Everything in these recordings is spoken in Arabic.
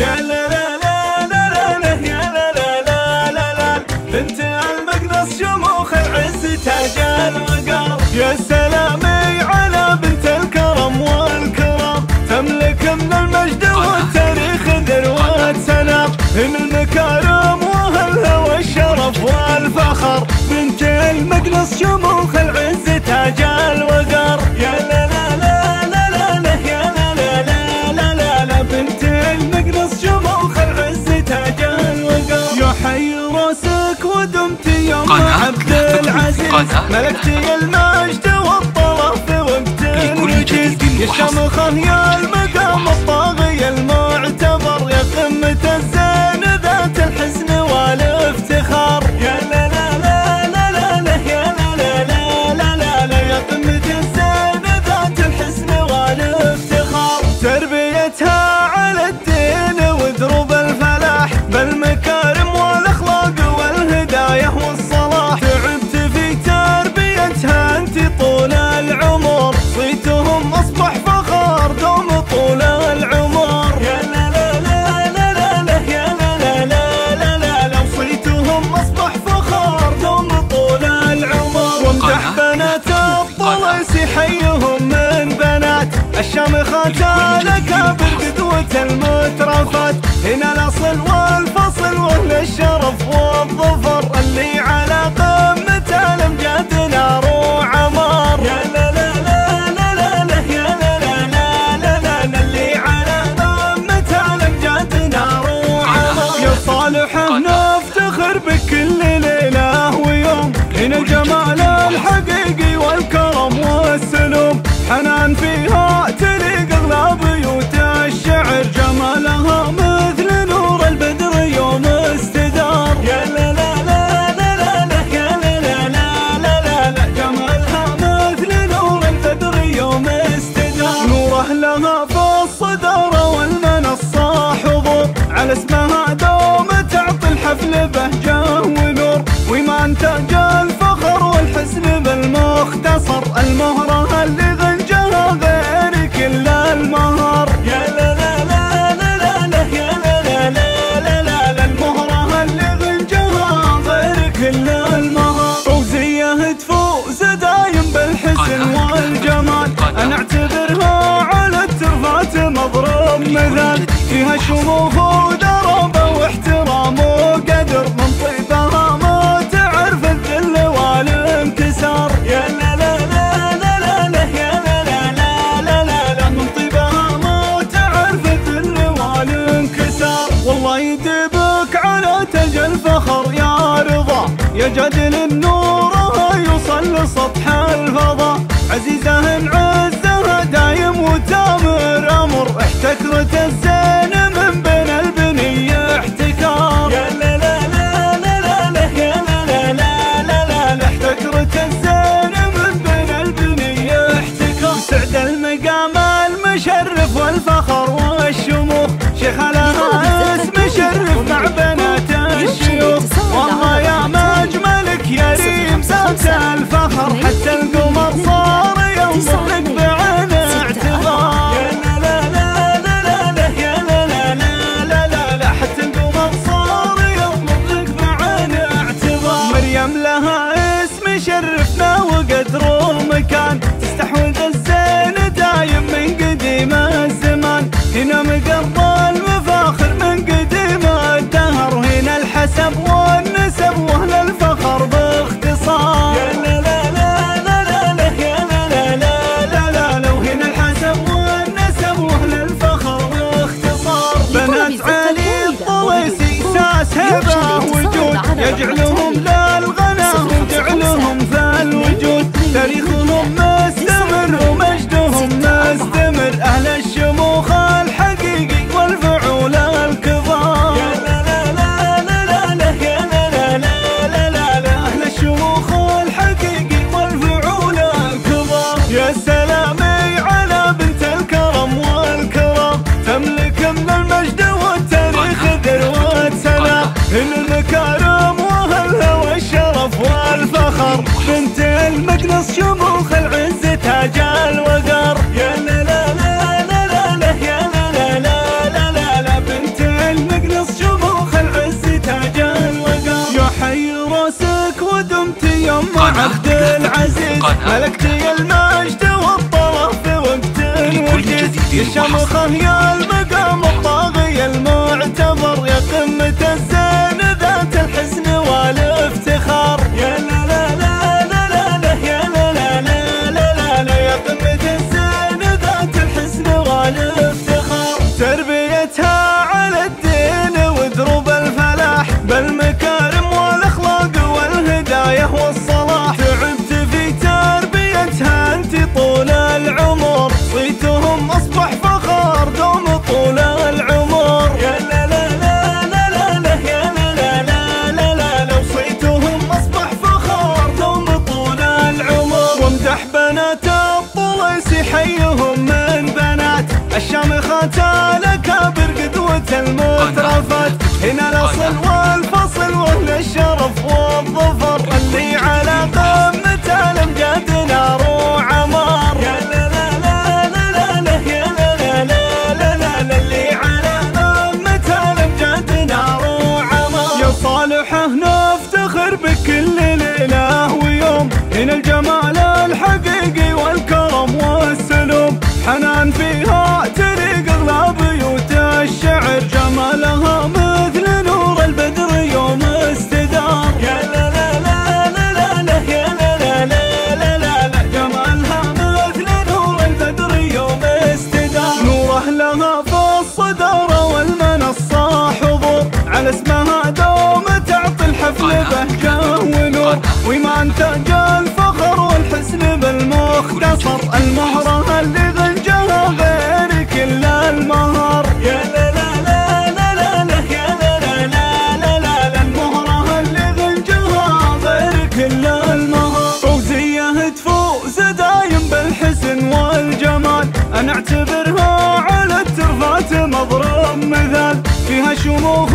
يا لا لا لا لا يا لا لا لا لا بنت المقدس شموخ العز تاج الوقار يا سلامي على بنت الكرم والكرم تملك من المجد والتاريخ ذروة سنام من المكارم واهلها والشرف والفخر بنت المقدس شموخ العز راسك ودمت يا قناة. عبد العزيز ملكتي المجد والطرف في وقت لكل الوجيز جديد بنات الشامخات الاكابر قدوة المترفات هنا الاصل والفصل واهل الشرف والظفر اللي على قمة الامجاد نار وعمار يا لا لا لا لا لا لا يا لا لا لا لا لا اللي على قمة الامجاد نار وعمار يا صالح نفتخر بكل ليلة ويوم هنا الجمال الحقيقي والكرم والسلوم حنان فيها مثال فيها شموخ ودرب واحترام وقدر من طيبها ما تعرف الذل والانكسار يا لا لا لا لا لا لا يا لا لا لا لا لا لا من طيبها ما تعرف الذل والانكسار والله يدبك على تاج الفخر يا رضا يا جدل النور يوصل لسطح الفضاء عزيزة أمر احتكرت الزين وجود يجعلهم للغنى وجعلهم في الوجود تاريخهم مستمر ومجدهم مستمر أهل الشموخ الحقيقي والفعول الكبار يا لا لا لا لا لا لا يا لا لا لا لا لا لا أهل الشموخ الحقيقي والفعول الكبار يا سلامي على بنت الكرم والكرم تملك من المجد والتاريخ ذروة سلام المكارم والفخر بنت المجلس شموخ العز تاج الوقر يا لا لا لا لا لا لا يا لا لا لا لا لا بنت المجلس شموخ العز تاج الوقر يا حي راسك ودمت يما عبد العزيز. ملكتي المجد والطرف وقت وجيز يا شمخه يا المجد بنات الطليس حيهم من بنات. الشامخات الاكابر قدوة المترفات هنا الأصل والفصل الحفل بهجة ونور وما انتج الفخر والحسن بالمختصر. المهرة اللي غنجها غير كل المهر. يا لا لا لا لا لا لا يا لا لا لا لا لا لا المهرة اللي غنجها غير كل المهر. فوزية تفوز دايم بالحسن والجمال. أنا أعتبرها على الترفات مضرب مثال. فيها شموخ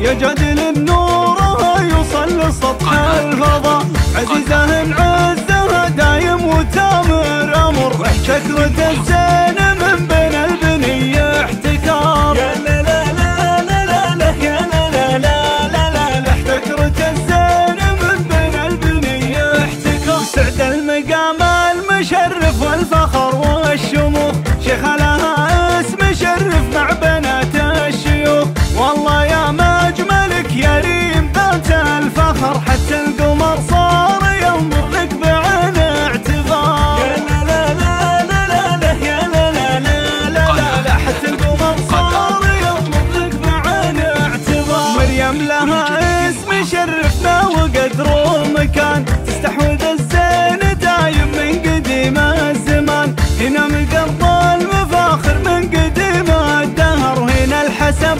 جدل النور يوصل لسطح الفضاء عزيزه عزها دايم وتامر أمر شكرة الزين من بين البنية احتكار يا لا لا لا لا لا لا يا لا لا لا لا لا لا شكرة الزين من بين البنية احتكار سعد المقام المشرف والفخر والشموخ شيخ الفخر حتى القمر صار ينظر لك بعين اعتبار يا لا لا لا لا لا يا لا لا لا لا لا حتى القمر صار ينظر لك بعين اعتبار مريم لها اسم شرفنا وقدر ومكان تستحوذ الزين دايم من قديم الزمان هنا مقرب المفاخر من قديم الدهر هنا الحسب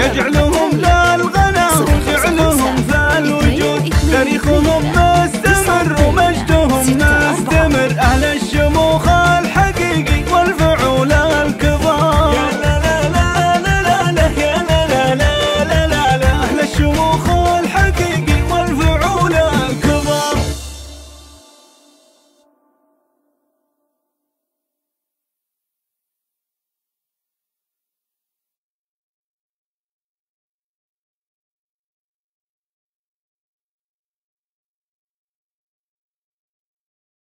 يجعلهم